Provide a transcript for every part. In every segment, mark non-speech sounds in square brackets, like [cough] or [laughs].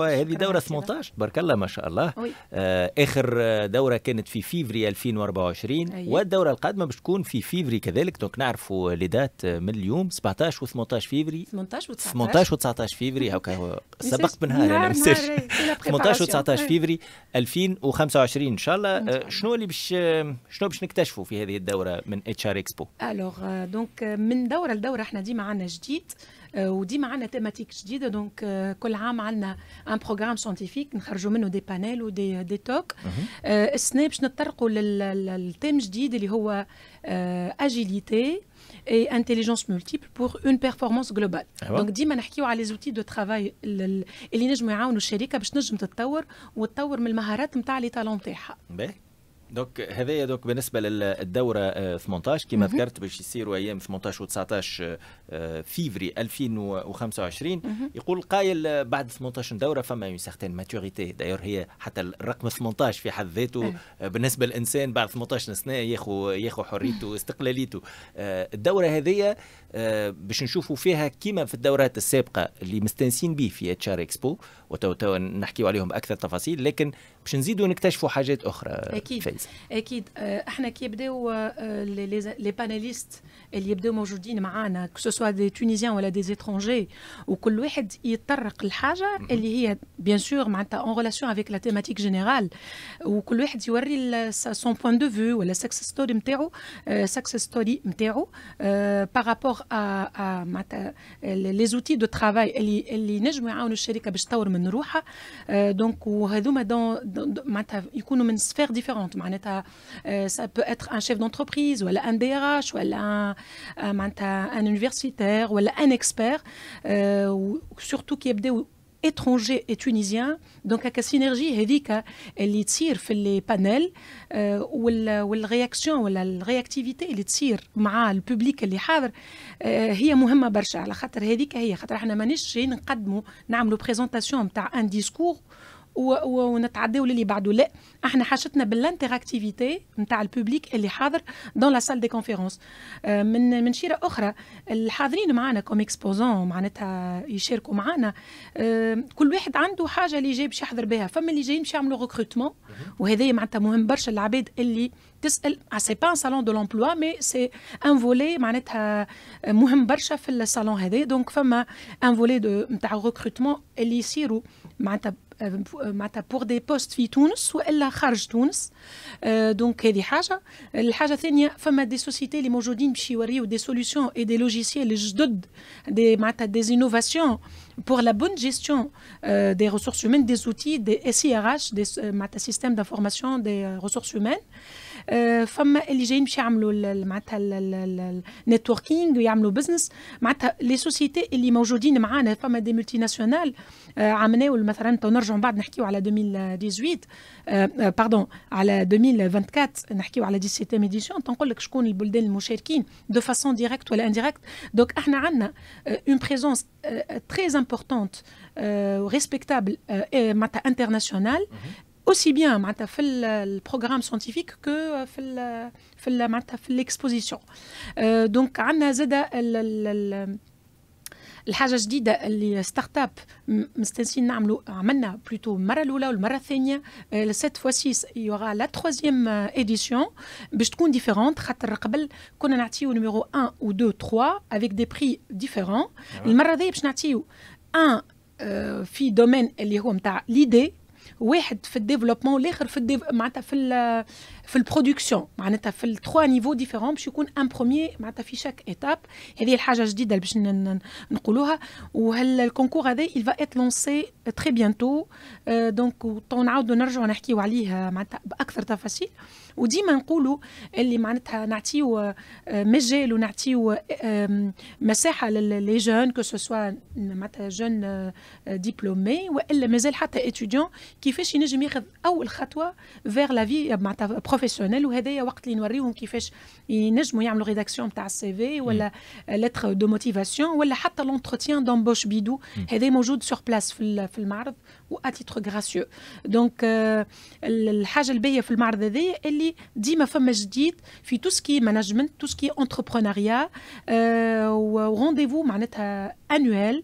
هذه دورة 18 تبارك الله ما شاء الله. آه آخر دورة كانت في فيفري 2024 أيه. والدورة القادمة باش تكون في فيفري كذلك. donc نعرفوا les dates من اليوم 17 و18 فيفري. 18 و19 18 و19 فيفري هكا [laughs] سبقت بنهار أنا 18 و19 فيفري 2025 إن شاء الله آه شنو اللي باش شنو باش نكتشفوا في هذه الدورة من HR Expo alors donc من دورة لدورة إحنا ديما عندنا جديد. وديما عندنا thématique جديدة donc كل عام عندنا un programme scientifique نخرجوا منه des panels و des des talks السنة باش نتطرقوا لل thème جديد اللي هو agilité et intelligence multiple pour une performance globale. أيوة. donc ديما نحكيو على les outils de travail اللي نجموا يعاونوا الشركة باش تنجم تتطور وتطور من المهارات نتاع les talents نتاعها. donc هذايا donc بالنسبة للدوره 18 كما ذكرت باش يصيروا أيام 18 و 19 فيفري 2025 يقول قايل بعد 18 دورة فما une certaine maturité d'ailleurs هي حتى الرقم 18 في حد ذاته. بالنسبة للإنسان بعد 18 سنة ياخذ ياخذ حريته واستقلاليته الدورة هذه باش نشوفوا فيها كما في الدورات السابقة اللي مستانسين به في اتش ار اكسبو وتو تو نحكيو عليهم أكثر تفاصيل لكن باش نزيدوا نكتشفوا حاجات أخرى أكيد. فايزة. أكيد. إحنا كي يبداو les panélistes اللي يبداو موجودين معانا que ce soit des tunisiens ولا des étrangers وكل واحد يتطرق لحاجه اللي هي bien sûr معناتها en relation avec la thématique générale وكل واحد يوري son point de vue ولا success story نتاعو success story نتاعو par rapport à معناتها les outils de travail اللي اللي نجموا يعاونوا الشركة باش تطور من روحها donc وهذوما donc معناتها يكونوا من sphères différentes معناتها ça peut être un chef d'entreprise ولا un DRH ولا معناتها un universitaire ولا un expert surtout كي يبداو étrangers et tunisiens donc هكا synergie هذيك اللي تصير في les panels وال réaction ولا ال réactivité اللي تصير مع ال public اللي حاضر هي مهمه برشا على خاطر هذيك هي خاطر إحنا مانيش جايين نقدموا نعملوا présentation نتاع un discours ونتعداو للي بعده لا إحنا حاجتنا بال interactivité نتاع ال public اللي حاضر dans la salle des conférences من من شيرة أخرى الحاضرين معنا comme exposants معناتها يشاركوا معنا كل واحد عنده حاجة اللي جاي باش يحضر بها. فما اللي جايين باش يعملوا recrutement وهذا معناتها مهم برشا. العباد اللي تسأل c'est pas un salon de l'emploi mais c'est un volet معناتها مهم برشا في الصالون هذا. donc فما un volet نتاع recrutement اللي يصيروا معناتها معناتها pour des postes في تونس والا خارج تونس donc هذه حاجة الحاجة الثانية فما des sociétés اللي موجودين باش يوريو des solutions et des logiciels جدد des معناتها des innovations pour la bonne gestion euh, des ressources humaines, des outils, des SIRH, des euh, systèmes d'information des euh, ressources humaines. فما اللي جايين باش يعملوا معناتها ال networking ويعملوا business معناتها les sociétés اللي موجودين معانا فما des multinationales عملناو مثلا نرجعوا من بعد نحكيو على 2018 pardon على 2024 نحكيو على 17 édition تنقول لك شكون البلدان المشاركين de façon directe ولا indirecte donc إحنا عندنا une présence très importante respectable معناتها internationale aussi bien معناتها في ال programme scientifique que في ال في ال معناتها في ال exposition donc عندنا زاده الحاجة جديدة اللي start-up مستنسين نعملوا عملنا plutôt المرة الأولى والمرة الثانية cette fois-ci il y aura la troisième édition باش تكون différente خاطر قبل كنا نعطيو numéro 1 و 2 3 avec des prix différents المرة هذه باش نعطيو 1 في domaine اللي هو نتاع l'idée واحد في ال développement والاخر في ال dév... معناتها في ال... في ال production. معناتها في ال trois niveaux différents باش يكون un premier معناتها في chaque étape هذه الحاجة اللي باش نقولوها. وهل ال concours هذا il va être lancé très bientôt. donc نعاودوا نرجعوا نحكيو عليه معناتها بأكثر تفاصيل. وديما نقولوا اللي معناتها نعطيو مجال ونعطيو مساحة لل les jeunes que ce soit معناتها jeunes diplômés وإلا مازال حتى étudiant كيفاش ينجم ياخذ أول خطوة vers la vie معناتها professionnelle وهذايا وقت اللي نوريهم كيفاش ينجموا يعملوا rédaction تاع ال CV ولا lettre de motivation ولا حتى l'entretien d'embauche بيدو هذا موجود sur place في المعرض. و à titre gracieux donc الحاجة الباهيه في المعرض هذايا اللي ديما فما جديد في tout ce qui management tout ce qui entrepreneuriat و rendez-vous معناتها annuel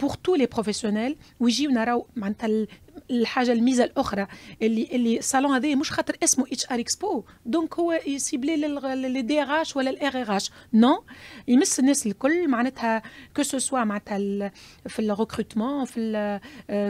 pour tous les professionnels ويجيو نراو معناتها الحاجة الميزة الأخرى اللي اللي الصالون هذا مش خاطر اسمه اتش ار اكسبو donc هو يسيبلي للدي دي ار اش ولا ال RRH نو يمس الناس الكل معناتها que ce soit معناتها في ال recrutement في ال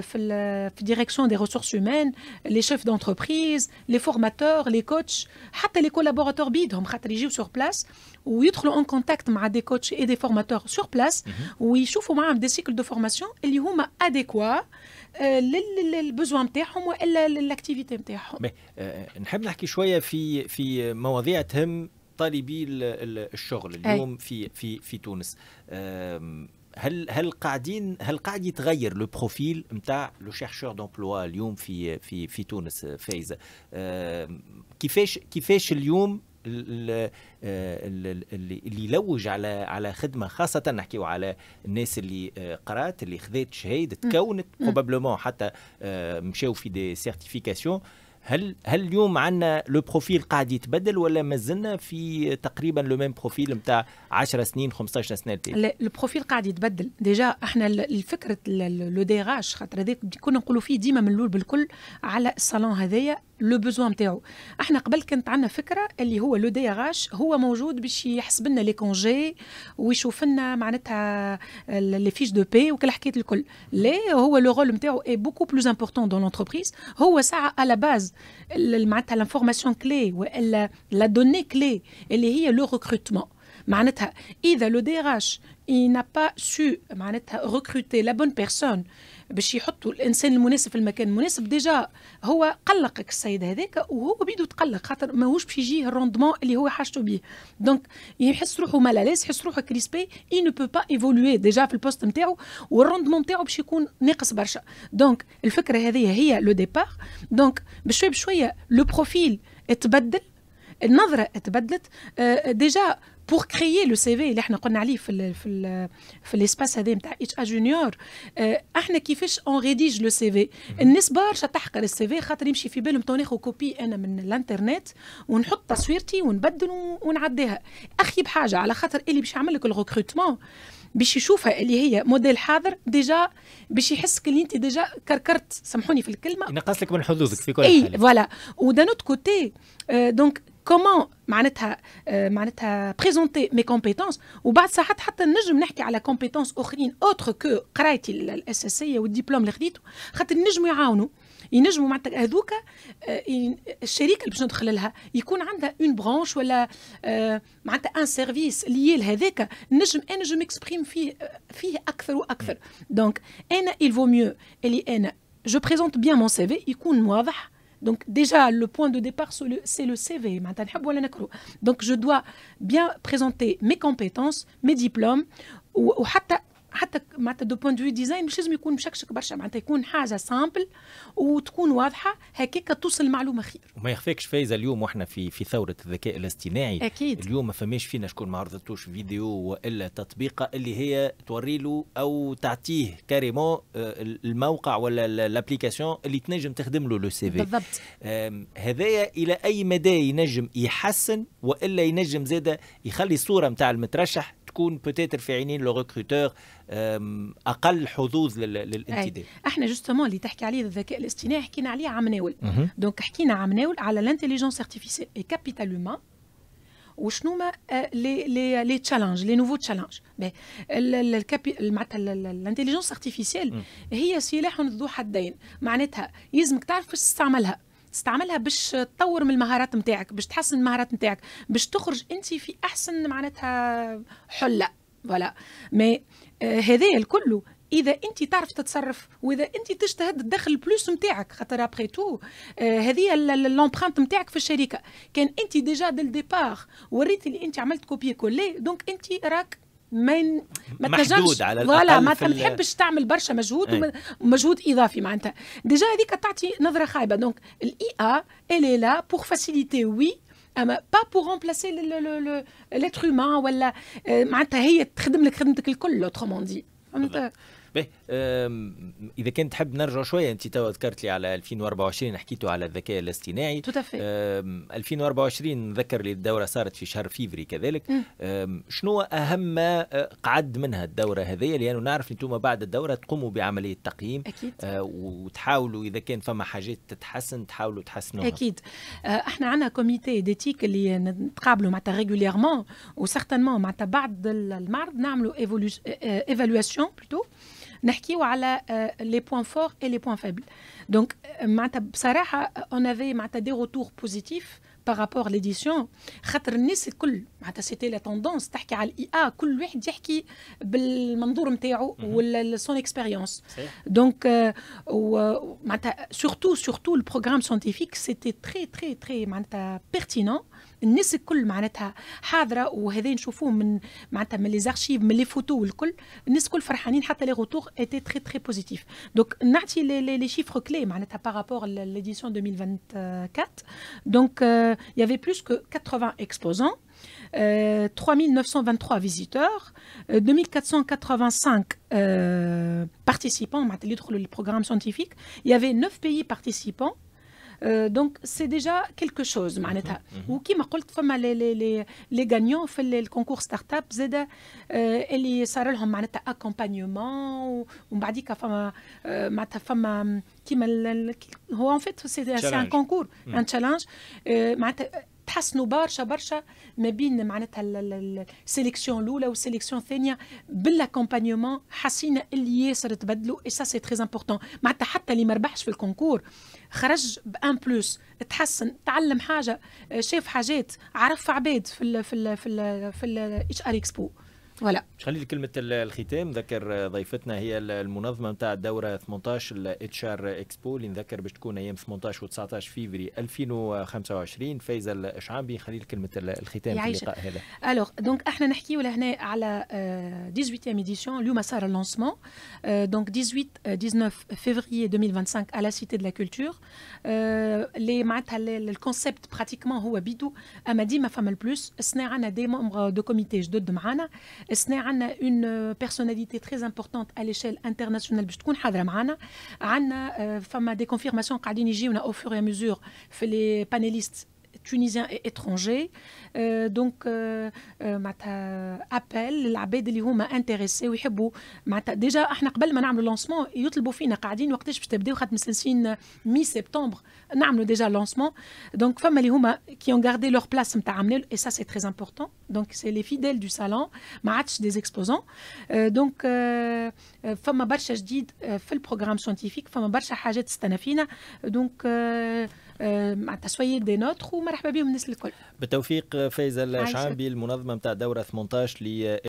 في ال في ديريكسيون دي ريسورس هومان les chefs d'entreprise les formateurs les coachs حتى les collaborateurs بيدهم خاطر يجيو sur place ويدخلوا en contact مع des coachs et des formateurs sur place ويشوفوا معاهم des cycles de formation اللي هما adéquats لل besoin نتاعهم وإلا لل activité نتاعهم آه، نحب نحكي شوية في في مواضيع تهم طالبي الشغل اليوم في في في تونس. هل هل قاعدين هل قاعد يتغير le profil نتاع le chercheur d'emploi اليوم في في في تونس فايزة؟ كيفاش كيفاش اليوم اللي, اللي يلوج على على خدمة خاصة نحكيو على الناس اللي آه، قرات اللي خذت شهاده تكونت probablement حتى آه، مشاو في des certifications هل هل اليوم عندنا le profil قاعد يتبدل ولا مازلنا في تقريبا le même profil نتاع 10 سنين 15 سنة لا ال profil قاعد يتبدل déjà إحنا الفكرة لو ديراج خاطر هذاك كنا نقولوا فيه ديما من الأول بالكل على الصالون هذايا le besoin نتاعو إحنا قبل كانت عندنا فكرة اللي هو le DRH موجود باش يحسب لنا les congés ويشوف لنا معناتها les fiches de paie وكل حكاية الكل. لا هو le rôle نتاعو est beaucoup plus important dans l'entreprise هو ساعة à la base معناتها l'information clé والا la donnée clé اللي هي le recrutement معناتها اذا le DRH il n'a pas su معناتها recruter la bonne personne. باش يحطوا الإنسان المناسب في المكان. المناسب déjà هو قلقك السيد هذاك وهو بيدو تقلق خاطر ماهوش باش يجيه ال rendement اللي هو حاجته بيه. donc يحس روحه mal à l'aise يحس روحه crispé et ne peut pas évoluer déjà في ال poste نتاعو وال rendement نتاعو باش يكون ناقص برشا. donc الفكرة هذه هي le départ donc بشويه بشوية le profil تبدل النظرة تبدلت déjà pour créer le CV اللي إحنا قلنا عليه في ال في ال في ال espace هذا نتاع HR junior إحنا كيفاش on rédige le CV الناس برشا تحقر ال CV خاطر يمشي في بالهم تو ناخذ copie أنا من الإنترنت ونحط تصويرتي ونبدل ونعديها. أخيب حاجة على خاطر اللي باش يعمل لك ال recrutement باش يشوفها اللي هي موديل حاضر déjà باش يحسك اللي أنت déjà كركرت. سامحوني في الكلمة. ينقص لك من حظوظك في كل حالة. اي voilà و d'un autre côté donc comment معناتها معناتها présenter mes compétences وبعد ساعات حتى نجم نحكي على compétences أخرين autres que قرايتي الأساسية والدبلوم اللي خديته. خاطر نجموا يعاونوا. ينجموا معناتها هذوك الشركة اللي باش ندخل لها يكون عندها une branche ولا معناتها un service lié لهذاك نجم أنا نجم exprime فيه فيه أكثر وأكثر. donc أنا il vaut mieux اللي أنا. je présente bien mon CV يكون واضح. Donc déjà, le point de départ, c'est le CV. Donc je dois bien présenter mes compétences, mes diplômes, ou, ou حتى معناتها de point de design مش لازم يكون مشكشك برشا معناتها يكون حاجة simple وتكون واضحة هكاك توصل المعلومه خير. وما يخفيكش فايزة اليوم وإحنا في في ثورة الذكاء الاصطناعي. أكيد. اليوم ما فماش فينا شكون ما عرضتوش فيديو وإلا تطبيقه اللي هي توري له أو تعطيه carrément آه، الموقع ولا ال application اللي تنجم تخدم له le CV. بالضبط. هذايا إلى أي مدى ينجم يحسن وإلا ينجم زاده يخلي الصورة نتاع المترشح تكون peut-être في عينين le recruteur أقل حظوظ للانتداب. إحنا justement اللي تحكي عليه الذكاء الاصطناعي حكينا عليه عمناول donc حكينا عمناول على ال intelligence artificielle et capital humain وشنو ما les les les challenges les nouveaux challenges معناتها ال intelligence artificielle هي سلاح ذو حدين. معناتها يلزمك تعرف كيفاش تستعملها. تستعملها باش تطور من المهارات نتاعك باش تحسن المهارات نتاعك باش تخرج انت في احسن معناتها حلة. voilà mais هذايا الكل إذا انت تعرف تتصرف وإذا انت تجتهد تدخل ال plus نتاعك خاطر après tout آه هذه l'empreinte نتاعك في الشركة. كان انت déjà dès le départ وريتي اللي انت عملت copier-coller donc انت راك ما ما محدود على الأقل ما تحبش تعمل برشا مجهود ومجهود إضافي معناتها. déjà هذيك تعطي نظرة خايبة. donc ال IA elle est là pour faciliter oui أما pas pour remplacer l'être humain ولا معناتها هي تخدم لك خدمتك الكل autrement dit فهمت؟ إذا كنت تحب نرجع شوية أنت تو ذكرت لي على 2024 حكيتوا على الذكاء الاصطناعي. تو 2024 نذكر لي الدورة صارت في شهر فيفري كذلك. شنو أهم ما قعد منها الدورة هذه؟ لأنه نعرف أنتم بعد الدورة تقوموا بعملية تقييم أكيد. آه وتحاولوا إذا كان فما حاجات تتحسن تحاولوا تحسنوها. أكيد. إحنا عندنا comité d'éthique اللي نتقابلوا معناتها régulièrement و certainement معناتها بعد المعرض نعملوا évaluation plutôt نحكيو على les points forts et les points faibles donc معناتها بصراحة on avait معناتها des retours positifs par rapport l'édition خاطر الناس الكل معناتها c'était la tendance تحكي على ال IA كل واحد يحكي بالمنظور نتاعو ولا son expérience donc معناتها surtout surtout ال programme scientifique c'était très très très معناتها pertinent الناس الكل معناتها حاضره وهذا نشوفوه من معناتها من لي زارشيف من لي فوتو والكل الناس الكل فرحانين حتى لي روتور ايتي تري تري بوزيتيف دونك نعطي لي شيفر كلي معناتها بارابور ليديسيون 2024 دونك il y avait plus que 80 exposants euh, 3923 visiteurs, euh, 2485 euh, participants, le programme scientifique. Il y avait 9 pays participants donc c'est déjà quelque chose معناتها وكيما قلت فما لي لي لي لي غانيون في ال concours startup زاد اللي صار لهم معناتها accompagnement ومن بعديك فما معناتها فما كيما هو en fait c'est un concours un challenge معناتها تحسنوا برشا برشا ما بين معناتها ال sélection الأولى وال sélection الثانية بال accompagnement حسينا اللي ياسر تبدلوا et ça c'est très important معناتها حتى اللي ما ربحش في ال concours خرج ب un plus تحسن تعلم حاجة شاف حاجات عرف عباد في ال في ال في ال في ال HR Expo. ولا. خلي كلمة الختام. ذكر ضيفتنا هي المنظمة نتاع الدورة 18 ال HR Expo اللي نذكر باش تكون أيام 18 و 19 فيفري 2025 فايزة الشعابي خلي كلمة الختام في اللقاء هذا. alors donc أحنا نحكيو لهنا على 18 édition اليوم صار ال lancement donc 18 19 فيفري 2025 على Cité de la culture اللي معناتها ال concept pratiquement هو بيدو. أما ديما فما ال plus السنة عندنا des membres de comité جدد معانا. السنة عندنا une personnalité très importante على l'échelle internationale باش تكون حاضرة معنا عندنا فما des confirmations قاعدين يجيونا au fur et à mesure في les panélistes tunisiens et étrangers donc معناتها appel للعباد اللي هما intéressés ويحبوا معناتها déjà إحنا قبل ما نعملوا lancement يطلبوا فينا قاعدين وقتاش باش تبداو خاطر مستانسين mi-septembre نعملوا déjà lancement donc فما اللي هما qui ont gardé leur place نتاع عملوا et ça c'est très important donc c'est les fidèles de salon ما عادش des exposants donc فما برشا جديد في ال programme scientifique فما برشا حاجات تستنى فينا donc معناتها soyez des nôtres ومرحبا بهم الناس الكل. بالتوفيق فايزة الشعبي المنظمة نتاع دورة 18 ل